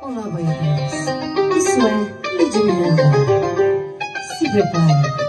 Olá, baianos. Isso é Miranda. Se prepare.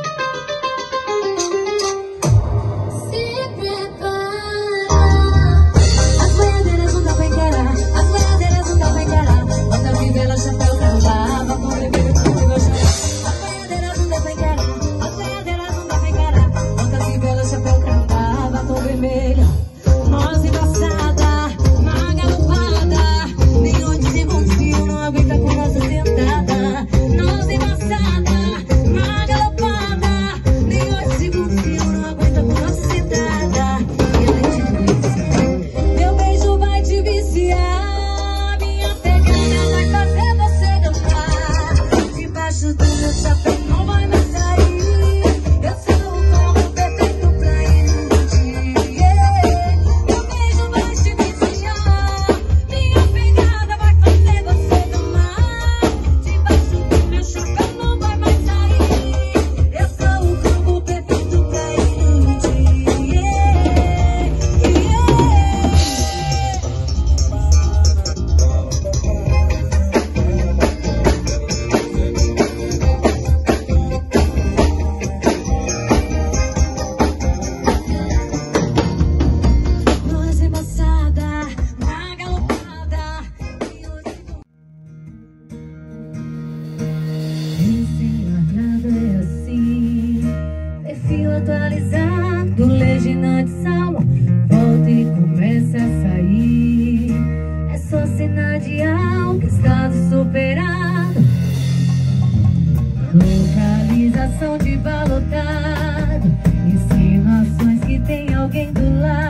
Localização de balotado, insinuações que tem alguém do lado.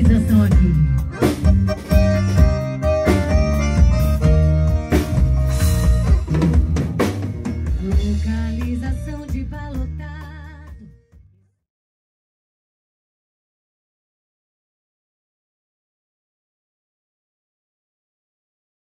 Localização aqui.